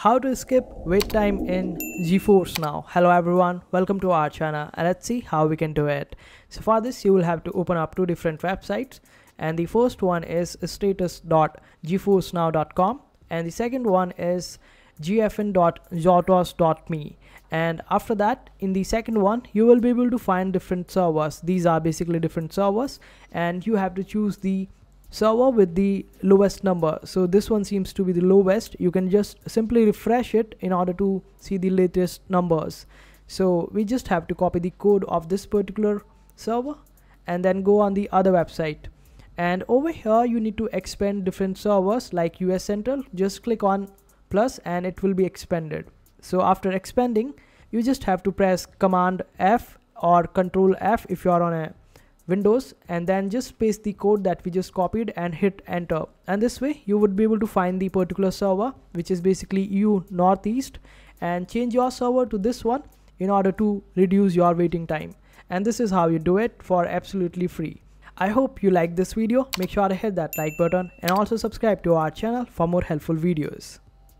how to skip wait time in GeForce now. Hello everyone, welcome to our channel and let's see how we can do it. So for this you will have to open up two different websites and the first one is status.geforcenow.com and the second one is gfn.jotos.me and after that in the second one you will be able to find different servers these are basically different servers and you have to choose the server with the lowest number. So this one seems to be the lowest. You can just simply refresh it in order to see the latest numbers. So we just have to copy the code of this particular server and then go on the other website. And over here you need to expand different servers like US Central. Just click on plus and it will be expanded. So after expanding you just have to press command F or control F if you are on a Windows and then just paste the code that we just copied and hit enter and this way you would be able to find the particular server which is basically EU Northeast and change your server to this one in order to reduce your waiting time and this is how you do it for absolutely free. I hope you like this video make sure to hit that like button and also subscribe to our channel for more helpful videos.